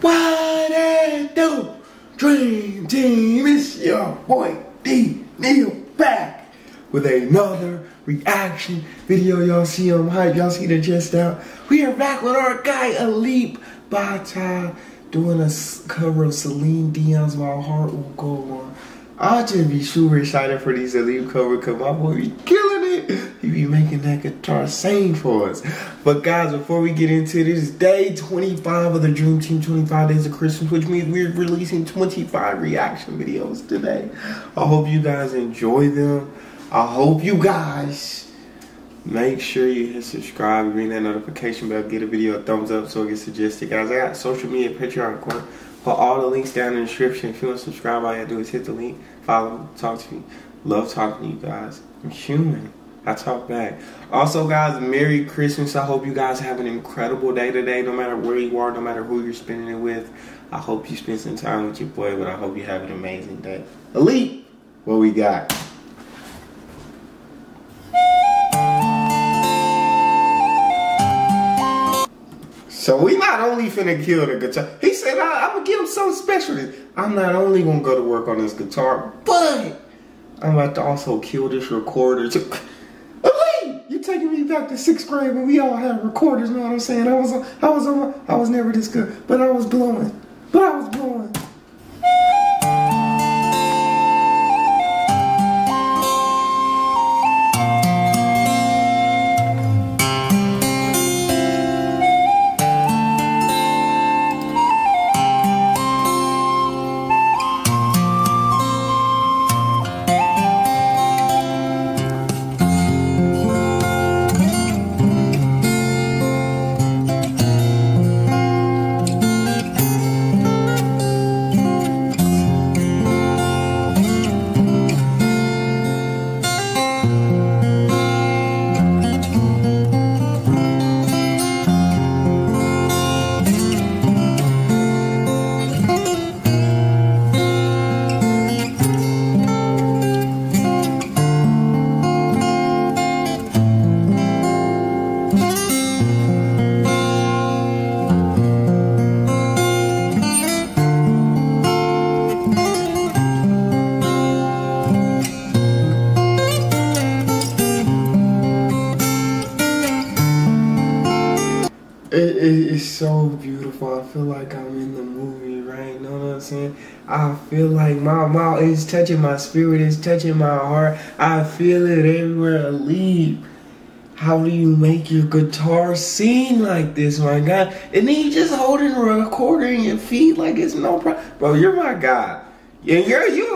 What it do? Dream Team, it's your boy D Neal back with another reaction video. Y'all see him hype, y'all see the chest out. We are back with our guy Alip Ba Ta doing a cover of Celine Dion's My Heart Will Go On. I'll just be super excited for these Alip cover because my boy be killing. He be making that guitar sing for us. But guys, before we get into this, day 25 of the Dream Team 25 Days of Christmas, which means we're releasing 25 reaction videos today. I hope you guys enjoy them. I hope you guys make sure you hit subscribe, ring that notification bell, get a video a thumbs up so it gets suggested. Guys, I got social media, Patreon, corner. Put all the links down in the description. If you want to subscribe, all you have to do is hit the link, follow, talk to me. Love talking to you guys. I'm human. I talk back. Also, guys, Merry Christmas. I hope you guys have an incredible day today, no matter where you are, no matter who you're spending it with. I hope you spend some time with your boy, but I hope you have an amazing day. Elite, what we got? So we not only finna kill the guitar. He said I, am gonna give him something special. I'm not only gonna go to work on this guitar, but I'm about to also kill this recorder too. Ali, you taking me back to sixth grade when we all had recorders. Know what I'm saying? I was, I was, I was never this good, but I was blowing, but I was blowing. I'm in the movie, right? You know what I'm saying? I feel like my mouth is touching my spirit, it's touching my heart. I feel it everywhere I leave. How do you make your guitar sing like this, my God? And then you just holding a recorder in your feet like it's no problem. Bro, you're my God. Yeah, you're you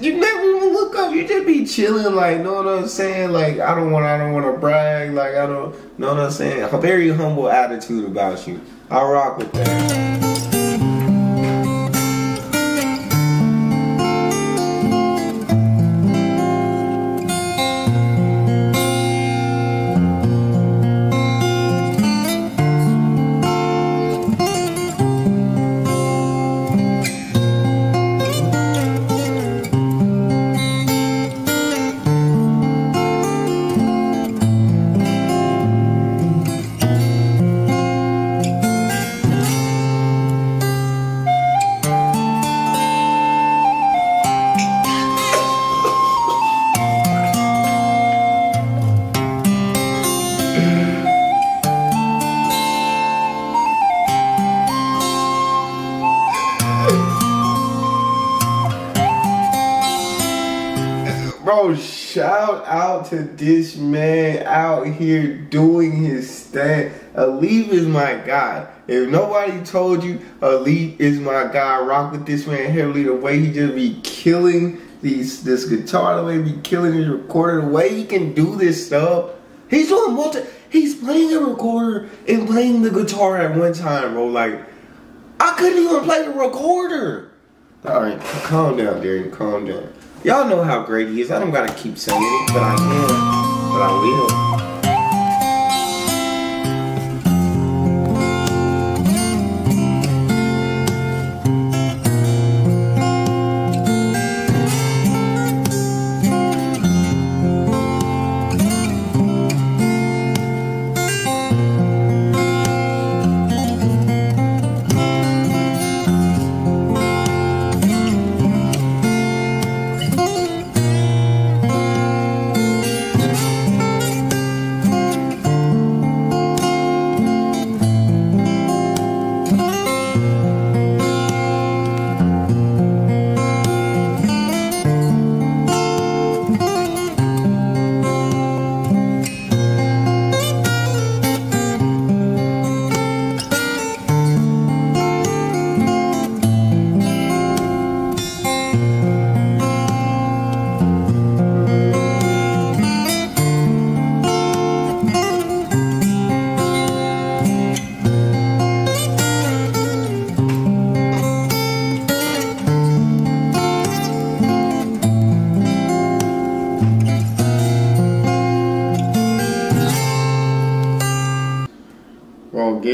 you never even look up. You just be chilling, like, know what I'm saying? Like, I don't want, I don't want to brag. Like, I don't, know what I'm saying? A very humble attitude about you. I rock with that. Shout out to this man out here doing his thing. Alip is my guy. If nobody told you Alip is my guy, rock with this man heavily. The way he just be killing these this guitar, the way he be killing his recorder, the way he can do this stuff. He's doing multi. He's playing a recorder and playing the guitar at one time, bro. Like I couldn't even play the recorder. All right, calm down, Darion. Calm down. Y'all know how great he is. I don't gotta keep saying it, but I can. But I will.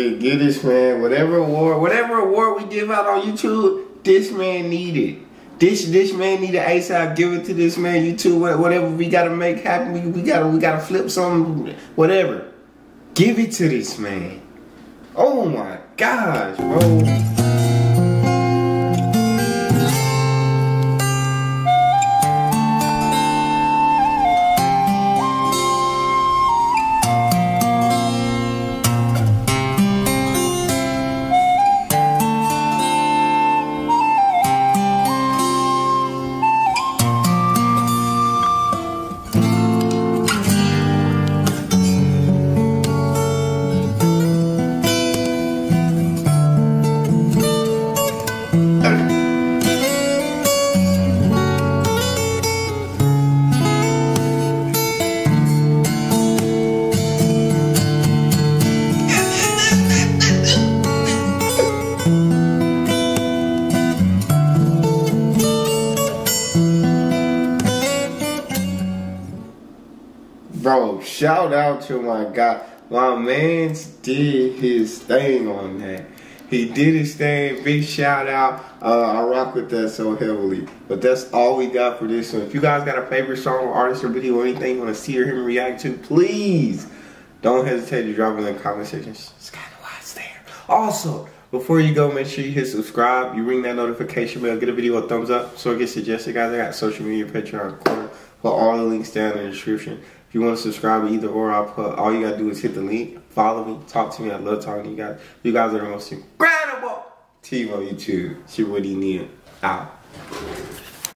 Get get this man whatever award, whatever award we give out on YouTube. This man needed. This this man need an ASAP. Give it to this man. YouTube, whatever we gotta make happen. We, we gotta we gotta flip something. Whatever. Give it to this man. Oh my gosh, bro. Bro, shout out to my guy. My man's did his thing on that. He did his thing. Big shout out. Uh, I rock with that so heavily. But that's all we got for this one. If you guys got a favorite song, artist, or video, or anything you want to see or hear me react to, please don't hesitate to drop it in the comment section. It's kind of why it's there. Also, before you go, make sure you hit subscribe. You ring that notification bell. Get a video a thumbs up so it gets suggested, guys. I got social media, Patreon, corner. Put all the links down in the description. If you want to subscribe, either or, I'll put all you gotta do is hit the link, follow me, talk to me. I love talking to you guys. You guys are the most incredible team on YouTube. Your Woody Neal. Out.